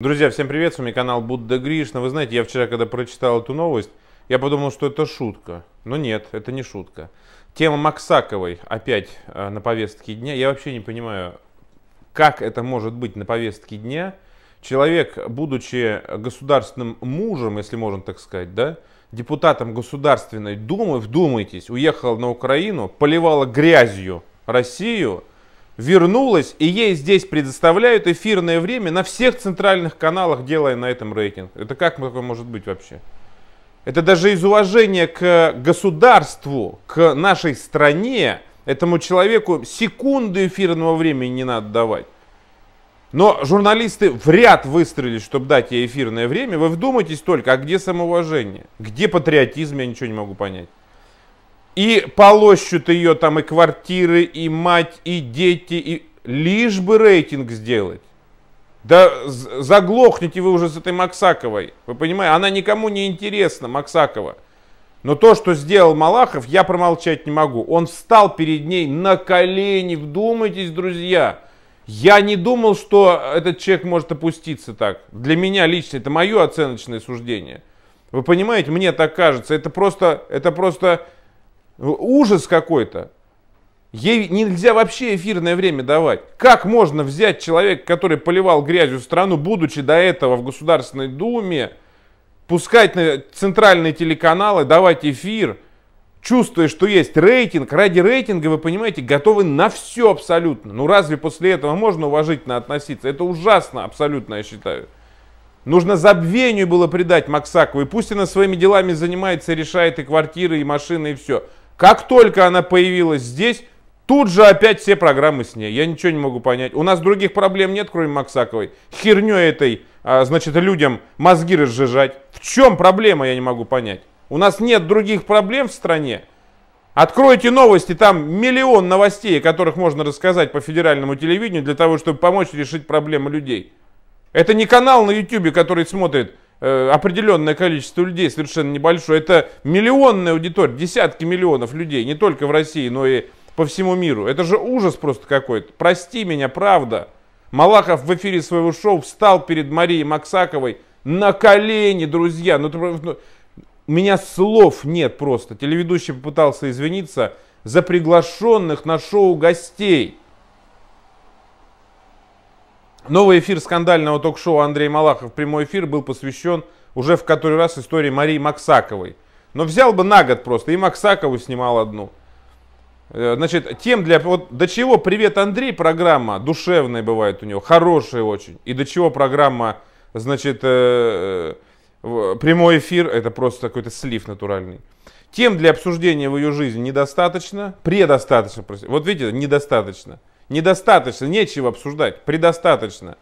Друзья, всем привет, с вами канал Будда Гришна. Вы знаете, я вчера, когда прочитал эту новость, я подумал, что это шутка. Но нет, это не шутка. Тема Максаковой опять э, на повестке дня. Я вообще не понимаю, как это может быть на повестке дня. Человек, будучи государственным мужем, если можно так сказать, да, депутатом Государственной Думы, вдумайтесь, уехал на Украину, поливала грязью Россию – вернулась, и ей здесь предоставляют эфирное время на всех центральных каналах, делая на этом рейтинг. Это как такое может быть вообще? Это даже из уважения к государству, к нашей стране, этому человеку секунды эфирного времени не надо давать. Но журналисты в ряд выстроились, чтобы дать ей эфирное время. Вы вдумайтесь только, а где самоуважение? Где патриотизм, я ничего не могу понять. И полощут ее там и квартиры, и мать, и дети, и лишь бы рейтинг сделать. Да заглохните вы уже с этой Максаковой. Вы понимаете, она никому не интересна, Максакова. Но то, что сделал Малахов, я промолчать не могу. Он встал перед ней на колени. Вдумайтесь, друзья. Я не думал, что этот человек может опуститься так. Для меня лично, это мое оценочное суждение. Вы понимаете, мне так кажется. Это просто, это просто Ужас какой-то. Ей нельзя вообще эфирное время давать. Как можно взять человека, который поливал грязью страну, будучи до этого в Государственной Думе, пускать на центральные телеканалы, давать эфир, чувствуя, что есть рейтинг, ради рейтинга, вы понимаете, готовы на все абсолютно. Ну разве после этого можно уважительно относиться? Это ужасно абсолютно, я считаю. Нужно забвению было придать Максакову, и пусть она своими делами занимается, решает и квартиры, и машины, и все. Как только она появилась здесь, тут же опять все программы с ней. Я ничего не могу понять. У нас других проблем нет, кроме Максаковой. Херней этой, а, значит, людям мозги разжижать. В чем проблема, я не могу понять. У нас нет других проблем в стране. Откройте новости, там миллион новостей, о которых можно рассказать по федеральному телевидению для того, чтобы помочь решить проблемы людей. Это не канал на YouTube, который смотрит определенное количество людей, совершенно небольшое. Это миллионная аудитория, десятки миллионов людей, не только в России, но и по всему миру. Это же ужас просто какой-то. Прости меня, правда. Малахов в эфире своего шоу встал перед Марией Максаковой на колени, друзья. Ну, ну, у меня слов нет просто. Телеведущий попытался извиниться за приглашенных на шоу гостей. Новый эфир скандального ток-шоу Андрей Малахов «Прямой эфир» был посвящен уже в который раз истории Марии Максаковой. Но взял бы на год просто, и Максакову снимал одну. Э, значит, тем для... Вот до чего «Привет, Андрей» программа душевная бывает у него, хорошая очень. И до чего программа, значит, э, э, прямой эфир, это просто какой-то слив натуральный. Тем для обсуждения в ее жизни недостаточно, предостаточно, простите. Вот видите, недостаточно. Недостаточно, нечего обсуждать, предостаточно.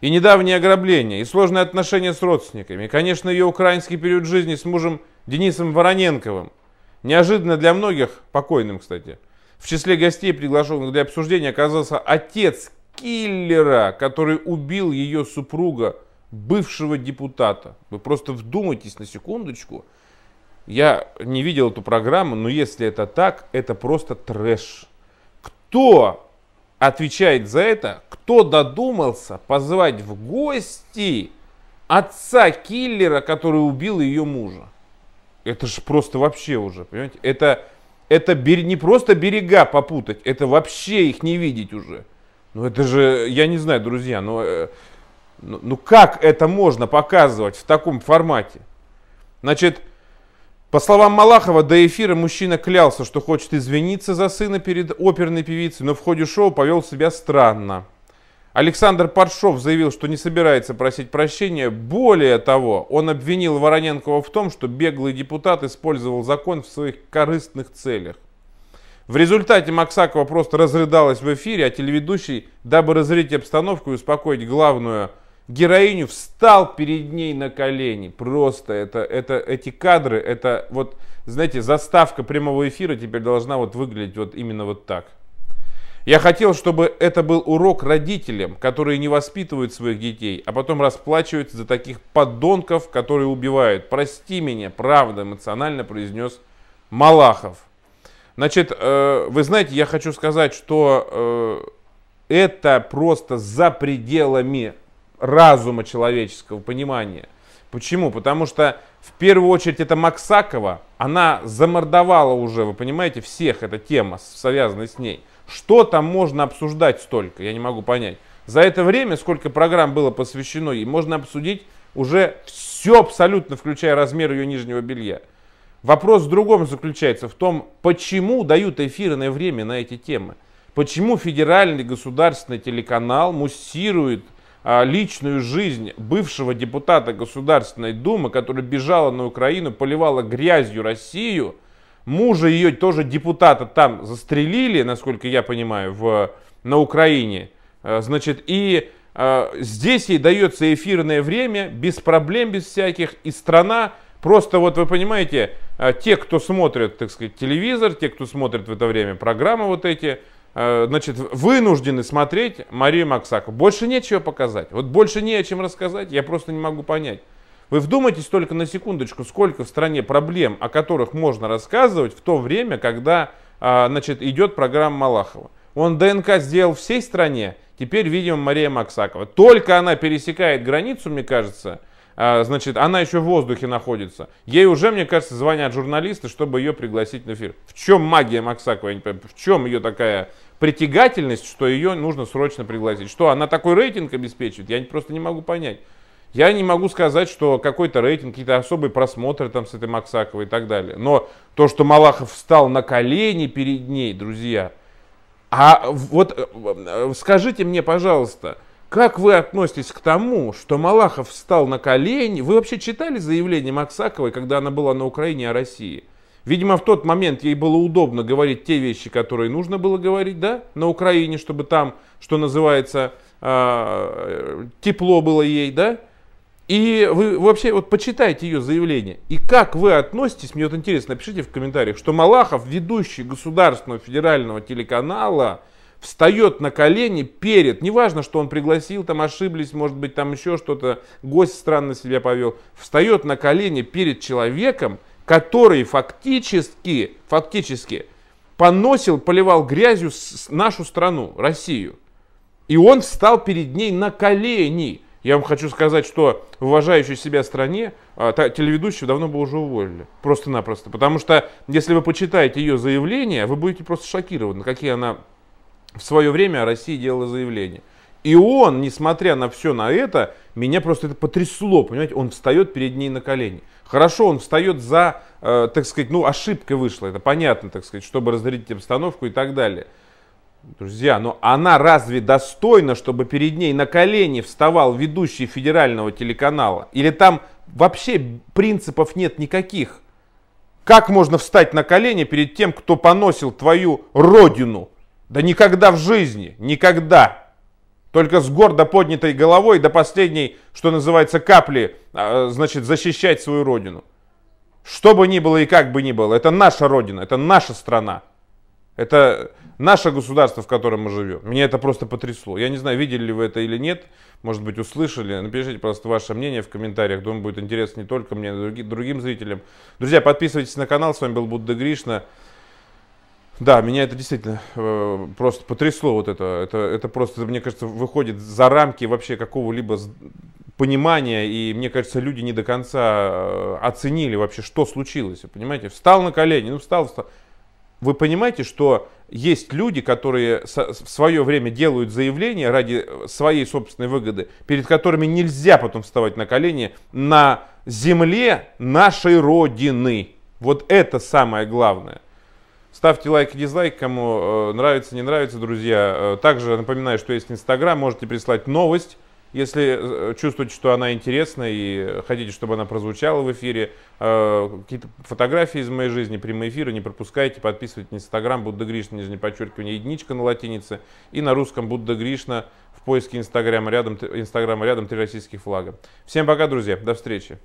И недавнее ограбление, и сложные отношения с родственниками, и, конечно, ее украинский период жизни с мужем Денисом Вороненковым. Неожиданно для многих, покойным, кстати. В числе гостей, приглашенных для обсуждения, оказался отец киллера, который убил ее супруга, бывшего депутата. Вы просто вдумайтесь на секундочку. Я не видел эту программу, но если это так, это просто трэш. Кто отвечает за это, кто додумался позвать в гости отца киллера, который убил ее мужа. Это же просто вообще уже, понимаете? Это, это не просто берега попутать, это вообще их не видеть уже. Ну это же, я не знаю, друзья, но, э, ну, ну как это можно показывать в таком формате? Значит, по словам Малахова, до эфира мужчина клялся, что хочет извиниться за сына перед оперной певицей, но в ходе шоу повел себя странно. Александр Паршов заявил, что не собирается просить прощения. Более того, он обвинил Вороненкова в том, что беглый депутат использовал закон в своих корыстных целях. В результате Максакова просто разрыдалась в эфире, а телеведущий, дабы разрыть обстановку и успокоить главную героиню, встал перед ней на колени. Просто это, это, эти кадры, это вот, знаете, заставка прямого эфира теперь должна вот выглядеть вот именно вот так. Я хотел, чтобы это был урок родителям, которые не воспитывают своих детей, а потом расплачиваются за таких подонков, которые убивают. Прости меня, правда, эмоционально произнес Малахов. Значит, э, вы знаете, я хочу сказать, что э, это просто за пределами разума человеческого, понимания. Почему? Потому что в первую очередь это Максакова, она замордовала уже, вы понимаете, всех эта тема, связанная с ней. Что там можно обсуждать столько, я не могу понять. За это время, сколько программ было посвящено ей, можно обсудить уже все абсолютно, включая размер ее нижнего белья. Вопрос в другом заключается, в том, почему дают эфирное время на эти темы. Почему федеральный государственный телеканал муссирует личную жизнь бывшего депутата Государственной Думы, которая бежала на Украину, поливала грязью Россию. Мужа ее тоже депутата там застрелили, насколько я понимаю, в, на Украине. А, значит, и э, здесь ей дается эфирное время, без проблем, без всяких, и страна Просто вот вы понимаете, те, кто смотрят, так сказать, телевизор, те, кто смотрит в это время программы вот эти, значит, вынуждены смотреть Марию Максакову. Больше нечего показать. Вот больше не о чем рассказать, я просто не могу понять. Вы вдумайтесь только на секундочку, сколько в стране проблем, о которых можно рассказывать в то время, когда а, значит, идет программа Малахова. Он ДНК сделал всей стране, теперь видим Мария Максакова. Только она пересекает границу, мне кажется, а, значит, она еще в воздухе находится. Ей уже, мне кажется, звонят журналисты, чтобы ее пригласить на эфир. В чем магия Максакова? Я не понимаю, в чем ее такая притягательность, что ее нужно срочно пригласить? Что, она такой рейтинг обеспечивает? Я просто не могу понять. Я не могу сказать, что какой-то рейтинг, какие-то особые просмотры там с этой Максаковой и так далее. Но то, что Малахов встал на колени перед ней, друзья, а вот э, э, скажите мне, пожалуйста, как вы относитесь к тому, что Малахов встал на колени? Вы вообще читали заявление Максаковой, когда она была на Украине о России? Видимо, в тот момент ей было удобно говорить те вещи, которые нужно было говорить, да, на Украине, чтобы там, что называется, э, тепло было ей, да. И вы вообще вот почитайте ее заявление. И как вы относитесь, мне вот интересно, напишите в комментариях, что Малахов, ведущий государственного федерального телеканала, встает на колени перед, неважно, что он пригласил, там ошиблись, может быть, там еще что-то, гость странно себя повел, встает на колени перед человеком, который фактически, фактически поносил, поливал грязью нашу страну, Россию. И он встал перед ней на колени. Я вам хочу сказать, что в уважающей себя стране а, телеведущего давно бы уже уволили. Просто-напросто. Потому что, если вы почитаете ее заявление, вы будете просто шокированы, какие она в свое время о России делала заявление. И он, несмотря на все на это, меня просто это потрясло, понимаете, он встает перед ней на колени. Хорошо, он встает за, э, так сказать, ну, ошибкой вышла, это понятно, так сказать, чтобы разрядить обстановку и так далее. Друзья, но она разве достойна, чтобы перед ней на колени вставал ведущий федерального телеканала? Или там вообще принципов нет никаких? Как можно встать на колени перед тем, кто поносил твою родину? Да никогда в жизни, никогда. Только с гордо поднятой головой до последней, что называется, капли, а, значит, защищать свою родину. Что бы ни было и как бы ни было, это наша родина, это наша страна. Это наше государство, в котором мы живем. Меня это просто потрясло. Я не знаю, видели ли вы это или нет. Может быть, услышали. Напишите, просто ваше мнение в комментариях. Думаю, будет интересно не только мне, но и другим зрителям. Друзья, подписывайтесь на канал. С вами был Будда Гришна. Да, меня это действительно э, просто потрясло вот это. это. Это просто, мне кажется, выходит за рамки вообще какого-либо понимания. И мне кажется, люди не до конца э, оценили вообще, что случилось. Понимаете, встал на колени, ну встал, встал. Вы понимаете, что есть люди, которые в свое время делают заявления ради своей собственной выгоды, перед которыми нельзя потом вставать на колени на земле нашей Родины. Вот это самое главное. Ставьте лайк и дизлайк, кому э, нравится, не нравится, друзья. Э, также напоминаю, что есть Инстаграм, можете прислать новость, если э, чувствуете, что она интересна и хотите, чтобы она прозвучала в эфире. Какие-то фотографии из моей жизни, прямые эфиры не пропускайте, подписывайтесь на Инстаграм, Будда Гришна, нижнее подчеркивание, единичка на латинице, и на русском Будда Гришна в поиске Инстаграма рядом, Инстаграма рядом три российских флага. Всем пока, друзья, до встречи.